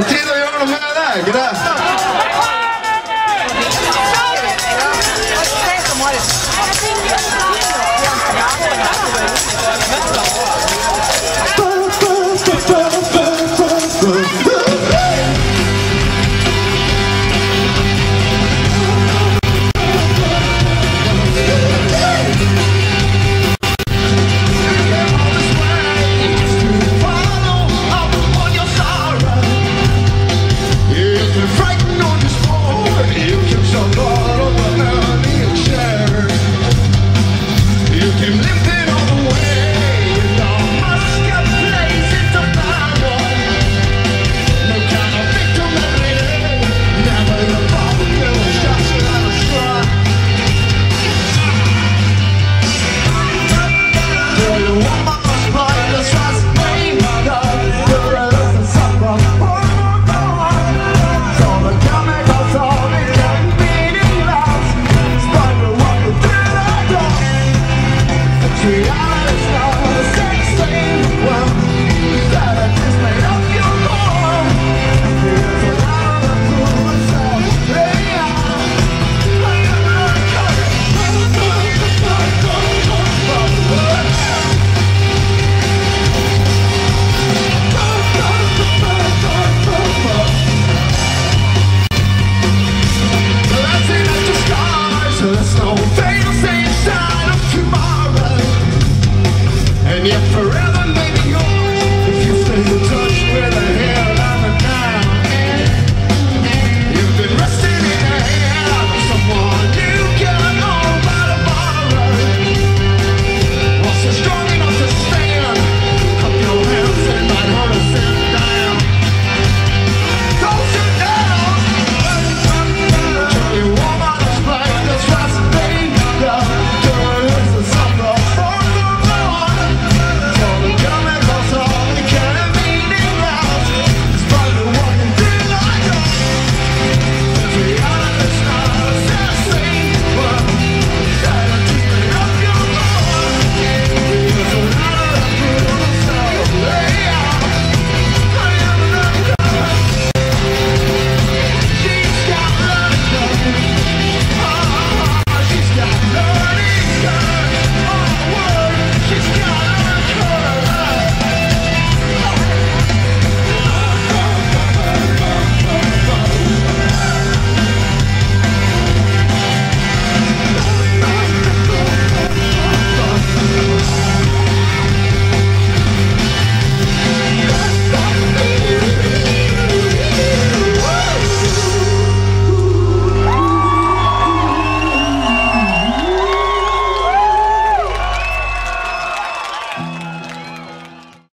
Potato